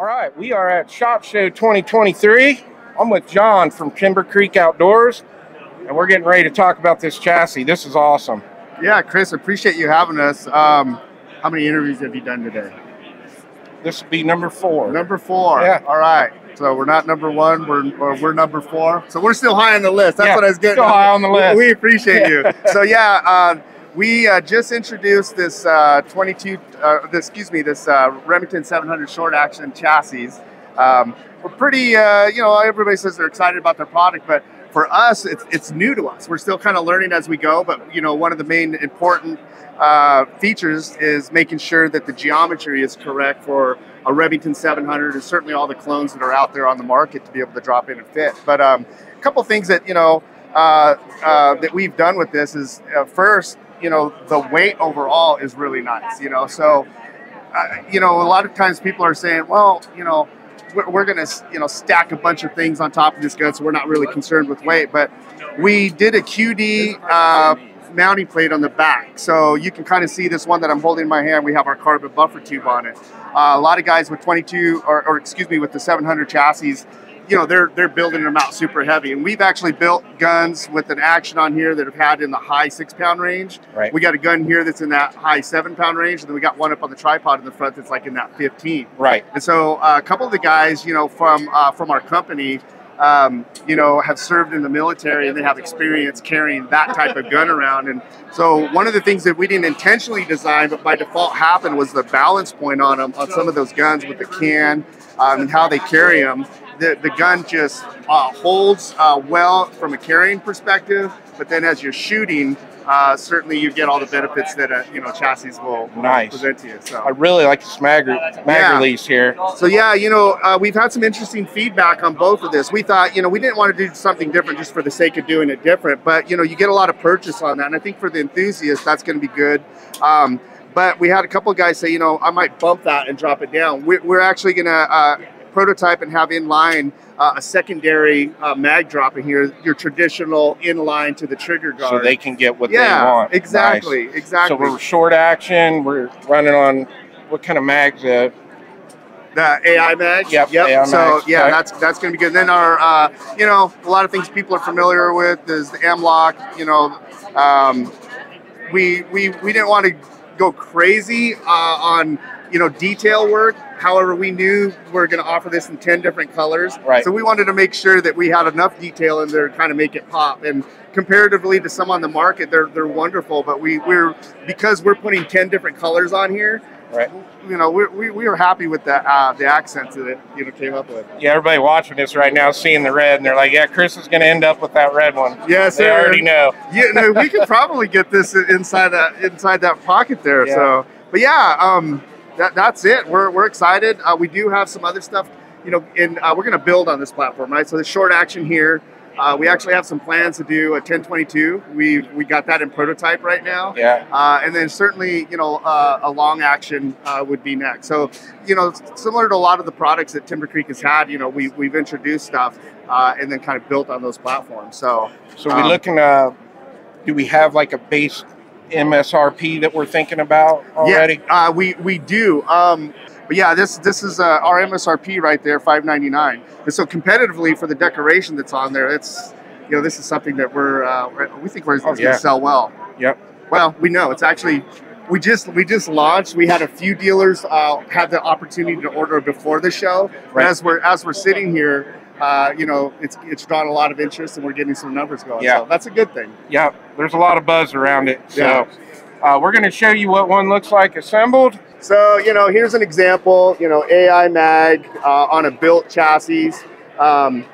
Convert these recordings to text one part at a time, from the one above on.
All right, we are at SHOT Show 2023. I'm with John from Timber Creek Outdoors, and we're getting ready to talk about this chassis. This is awesome. Yeah, Chris, appreciate you having us. Um, how many interviews have you done today? This will be number four. Number four. Yeah. All right. So we're not number one. We're or we're number four. So we're still high on the list. That's Yeah, what I was getting. still high on the list. We, we appreciate you. So yeah, uh, we uh, just introduced this uh, 22. Uh, this, excuse me, this uh, Remington 700 short action chassis. Um, we're pretty. Uh, you know, everybody says they're excited about their product, but for us, it's it's new to us. We're still kind of learning as we go. But you know, one of the main important uh, features is making sure that the geometry is correct for a Remington 700 and certainly all the clones that are out there on the market to be able to drop in and fit. But um, a couple things that you know that we've done with this is first, you know, the weight overall is really nice. You know, so uh, you know a lot of times people are saying, well, you know. We're, we're gonna, you know, stack a bunch of things on top of this gun, so we're not really concerned with weight. But we did a QD uh, mounting plate on the back. So you can kind of see this one that I'm holding in my hand. We have our carbon buffer tube on it. Uh, a lot of guys with 22, or, or excuse me, with the 700 chassis, you know, they're they're building them out super heavy. And we've actually built guns with an action on here that have had in the high six pound range. Right. We got a gun here that's in that high seven pound range, and then we got one up on the tripod in the front that's like in that 15. Right. And so uh, a couple of the guys, you know, from uh, from our company, um, you know, have served in the military and they have experience carrying that type of gun around. And so one of the things that we didn't intentionally design, but by default happened, was the balance point on them on some of those guns with the can um, and how they carry them. The, the gun just uh, holds uh, well from a carrying perspective, but then as you're shooting, uh, certainly you get all the benefits that a you know chassis will, will Nice. present to you. So I really like the mag, mag Yeah. release here. so yeah, you know, uh, we've had some interesting feedback on both of this. We thought, you know, we didn't want to do something different just for the sake of doing it different, but you know, you get a lot of purchase on that, and I think for the enthusiast, that's going to be good. Um, but we had a couple of guys say, you know, I might bump that and drop it down. We're, we're actually going to uh, prototype and have in line uh, a secondary uh, mag drop in here, your traditional in line to the trigger guard. So they can get what yeah, they want. exactly, Nice. exactly. So we're short action. We're running on what kind of mags? Uh, The AI mag. Yep, Yep. AI so mags, yeah, okay. that's that's going to be good. Then our, uh, you know, a lot of things people are familiar with is the M-LOK. You know, um, we we we didn't want to go crazy uh, on you know detail work. However, we knew we are going to offer this in ten different colors. Right. So we wanted to make sure that we had enough detail in there to kind of make it pop. And comparatively to some on the market, they're they're wonderful. But we we're because we're putting ten different colors on here right. you know, we, we, we were happy with the uh, the accents that it you know came up with. Yeah, everybody watching this right now, seeing the red, and they're like, "Yeah, Chris is going to end up with that red one." Yes, they sir. already know. Yeah, no, we could probably get this inside that inside that pocket there. Yeah. So, but yeah, um, that, that's it. We're, we're excited. Uh, we do have some other stuff, you know, and uh, we're going to build on this platform, right? So the short action here. Uh, we actually have some plans to do a 1022. We we got that in prototype right now. Yeah. Uh, and then certainly, you know, uh, a long action uh, would be next. So, you know, similar to a lot of the products that Timber Creek has had, you know, we, we've introduced stuff uh, and then kind of built on those platforms. So, So we Um, looking uh do we have like a base MSRP that we're thinking about already? yeah, uh, we we do. Um, but yeah, this this is uh, our MSRP right there, five ninety nine. And so competitively for the decoration that's on there, it's you know this is something that we're uh, we think we're Oh, going yeah. to sell well. Yep. Well, we know it's actually we just we just launched. We had a few dealers uh, had the opportunity to order before the show. Right. as we're as we're sitting here, uh, you know, it's it's drawn a lot of interest, and we're getting some numbers going. Yeah. So that's a good thing. Yeah. There's a lot of buzz around it. So Yeah. uh, we're going to show you what one looks like assembled. So you know, here's an example. You know, AI mag uh, on a built chassis. Um,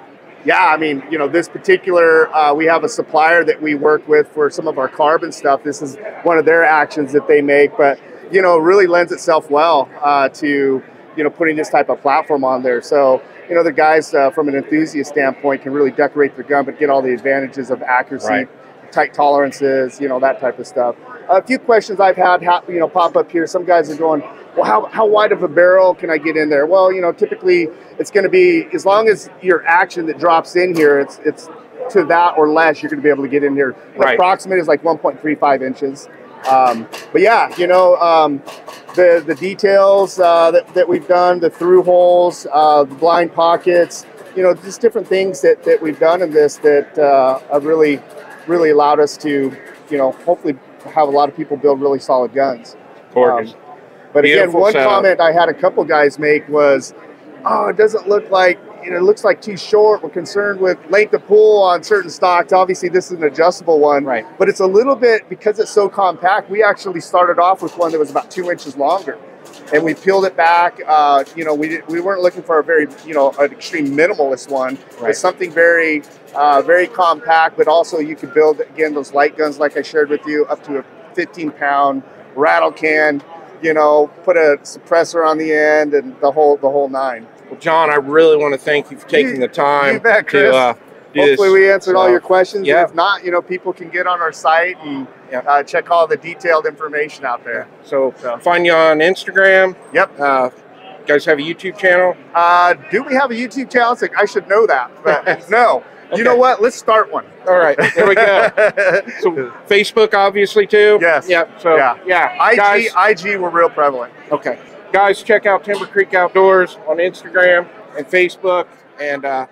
yeah, I mean, you know, this particular, uh, we have a supplier that we work with for some of our carbon stuff. This is one of their actions that they make, but you know, really lends itself well uh, to you know putting this type of platform on there. So you know, the guys uh, from an enthusiast standpoint can really decorate their gun, but get all the advantages of accuracy, Right. tight tolerances, you know, that type of stuff. A few questions I've had, ha- you know, pop up here. Some guys are going, well, how, how wide of a barrel can I get in there? Well, you know, typically it's going to be as long as your action that drops in here, it's it's to that or less, you're going to be able to get in here. Right. approximate is like 1.35 inches. Um, but yeah, you know, um, the the details uh, that, that we've done, the through holes, uh, the blind pockets, you know, just different things that, that we've done in this that uh, have really, really allowed us to, you know, hopefully have a lot of people build really solid guns. Gorgeous. Um, but again, one setup. comment I had a couple guys make was, "Oh, it doesn't look like you know, it looks like too short. We're concerned with length of pull on certain stocks. Obviously, this is an adjustable one, Right. But it's a little bit because it's so compact. We actually started off with one that was about two inches longer, and we peeled it back. Uh, you know, we we weren't looking for a very you know an extreme minimalist one. Right. It's something very uh, very compact, but also you could build again those light guns like I shared with you up to a 15 pound rattle can. You know, put a suppressor on the end and the whole the whole nine. Well, John, I really want to thank you for taking the time bet, to uh, Hopefully, we answered all your questions. yeah. If not, you know, people can get on our site and Yeah. uh, check all the detailed information out there. So, So- find you on Instagram. Yep. Uh, you guys have a YouTube channel? Uh, do we have a YouTube channel? It's like, I should know that, but no. Okay. You know what? Let's start one. All right, there we go. So Facebook, obviously, too. Yes. Yep. So Yeah. yeah, IG, guys. IG were real prevalent. Okay, guys, check out Timber Creek Outdoors on Instagram and Facebook, and uh,